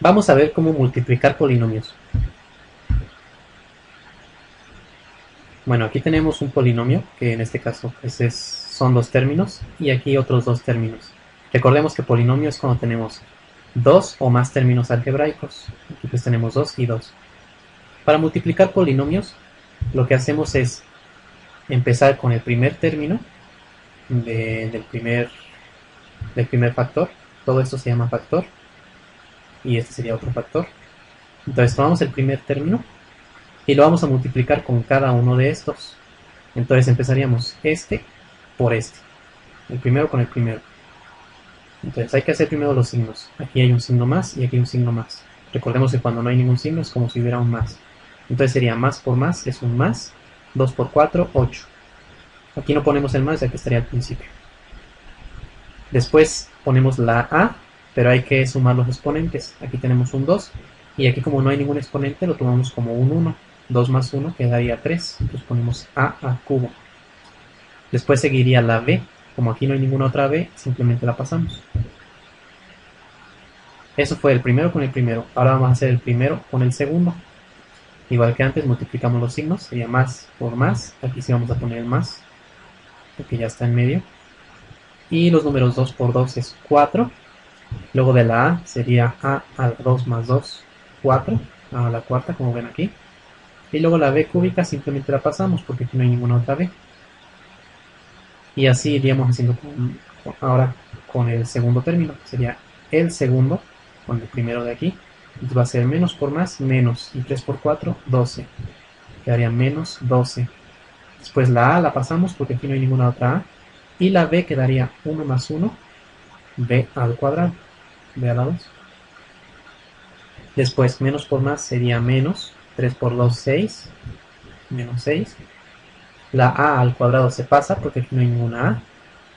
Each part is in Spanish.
Vamos a ver cómo multiplicar polinomios. Bueno, aquí tenemos un polinomio, que en este caso es, son dos términos, y aquí otros dos términos. Recordemos que polinomio es cuando tenemos dos o más términos algebraicos. Aquí pues tenemos dos y dos. Para multiplicar polinomios, lo que hacemos es empezar con el primer término del, primer, del primer factor. Todo esto se llama factor y este sería otro factor. Entonces tomamos el primer término y lo vamos a multiplicar con cada uno de estos. Entonces empezaríamos este por este. El primero con el primero. Entonces hay que hacer primero los signos. Aquí hay un signo más y aquí un signo más. Recordemos que cuando no hay ningún signo es como si hubiera un más. Entonces sería más por más es un más. 2 por 4, 8. Aquí no ponemos el más ya que estaría al principio. Después ponemos la A pero hay que sumar los exponentes. Aquí tenemos un 2 y aquí como no hay ningún exponente lo tomamos como un 1. 2 más 1 quedaría 3, entonces ponemos a al cubo. Después seguiría la b, como aquí no hay ninguna otra b, simplemente la pasamos. Eso fue el primero con el primero. Ahora vamos a hacer el primero con el segundo. Igual que antes, multiplicamos los signos, sería más por más. Aquí sí vamos a poner el más, porque ya está en medio. Y los números 2 por 2 es 4. Luego de la A sería A al 2 más 2, 4, a la cuarta, como ven aquí. Y luego la B cúbica simplemente la pasamos porque aquí no hay ninguna otra B. Y así iríamos haciendo ahora con el segundo término. Sería el segundo con el primero de aquí. Entonces va a ser menos por más, menos. Y 3 por 4, 12. Quedaría menos 12. Después la A la pasamos porque aquí no hay ninguna otra A. Y la B quedaría 1 más 1, b al cuadrado, b a la 2. Después, menos por más sería menos, 3 por 2, 6, menos 6. La a al cuadrado se pasa porque aquí no hay ninguna a.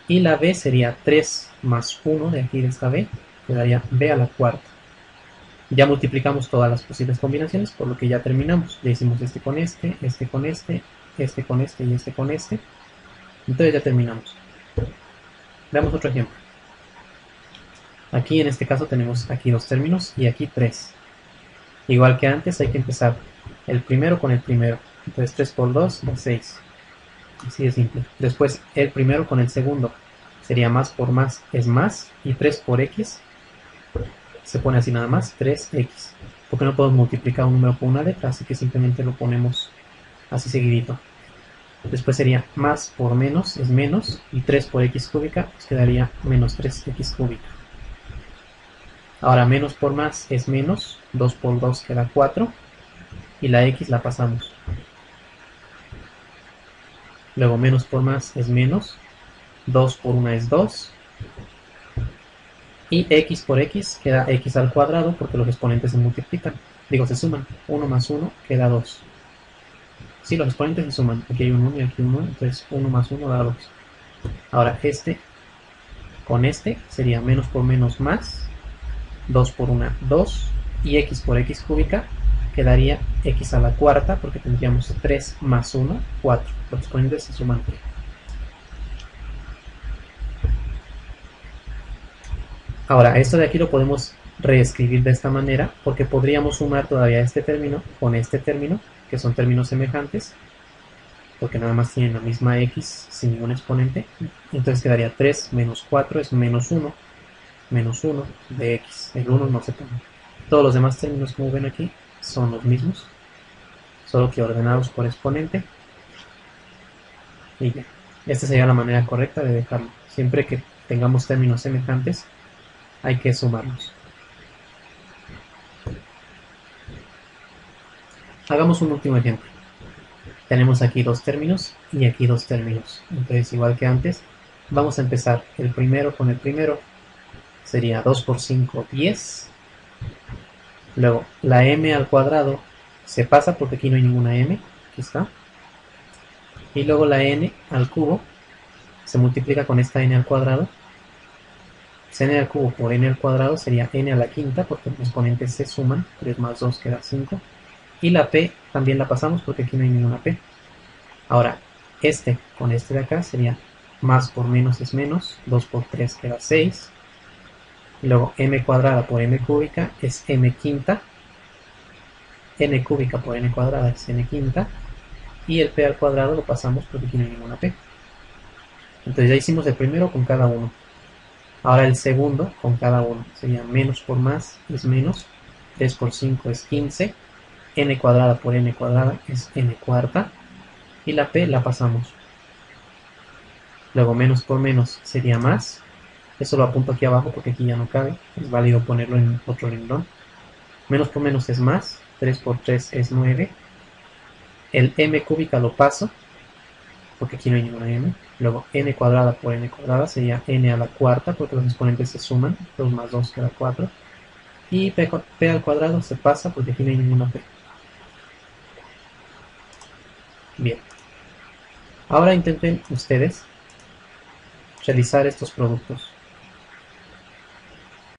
Y la b sería 3 más 1 de aquí de esta b, quedaría b a la cuarta. Ya multiplicamos todas las posibles combinaciones, por lo que ya terminamos. Ya hicimos este con este, este con este, este con este y este con este. Entonces ya terminamos. Veamos otro ejemplo. Aquí en este caso tenemos aquí dos términos y aquí tres. Igual que antes hay que empezar el primero con el primero. Entonces 3 por 2 da 6. Así de simple. Después el primero con el segundo. Sería más por más es más. Y 3 por x se pone así nada más 3x. Porque no podemos multiplicar un número por una letra. Así que simplemente lo ponemos así seguidito. Después sería más por menos es menos. Y 3 por x cúbica pues quedaría menos 3x cúbica. Ahora menos por más es menos, 2 por 2 queda 4 y la x la pasamos. Luego menos por más es menos, 2 por 1 es 2 y x por x queda x al cuadrado porque los exponentes se multiplican, digo se suman, 1 más 1 queda 2. Si los exponentes se suman, aquí hay un 1 y aquí un 1, entonces 1 más 1 da 2. Ahora este con este sería menos por menos más 2 por 1, 2, y x por x cúbica quedaría x a la cuarta, porque tendríamos 3 más 1, 4. Los exponentes se suman. Ahora, esto de aquí lo podemos reescribir de esta manera, porque podríamos sumar todavía este término con este término, que son términos semejantes, porque nada más tienen la misma x sin ningún exponente. Entonces quedaría 3 menos 4 es menos 1 menos 1 de x. El 1 no se toma. Todos los demás términos, como ven aquí, son los mismos, solo que ordenados por exponente. Y ya. Esta sería la manera correcta de dejarlo. Siempre que tengamos términos semejantes, hay que sumarlos. Hagamos un último ejemplo. Tenemos aquí dos términos y aquí dos términos. Entonces, igual que antes, vamos a empezar el primero con el primero sería 2 por 5, 10. Luego, la m al cuadrado se pasa porque aquí no hay ninguna m, aquí está. Y luego la n al cubo se multiplica con esta n al cuadrado. n al cubo por n al cuadrado sería n a la quinta porque los exponentes se suman, 3 más 2 queda 5. Y la p también la pasamos porque aquí no hay ninguna p. Ahora, este con este de acá sería más por menos es menos, 2 por 3 queda 6 Luego m cuadrada por m cúbica es m quinta. n cúbica por n cuadrada es n quinta. Y el p al cuadrado lo pasamos porque hay ninguna p. Entonces ya hicimos el primero con cada uno. Ahora el segundo con cada uno. Sería menos por más es menos. 3 por 5 es 15. n cuadrada por n cuadrada es n cuarta. Y la p la pasamos. Luego menos por menos sería más. Eso lo apunto aquí abajo porque aquí ya no cabe. Es válido ponerlo en otro renglón. Menos por menos es más. 3 por 3 es 9. El m cúbica lo paso. Porque aquí no hay ninguna m. Luego n cuadrada por n cuadrada sería n a la cuarta porque los exponentes se suman. 2 más 2 queda 4. Y p, p al cuadrado se pasa porque aquí no hay ninguna p. Bien. Ahora intenten ustedes realizar estos productos.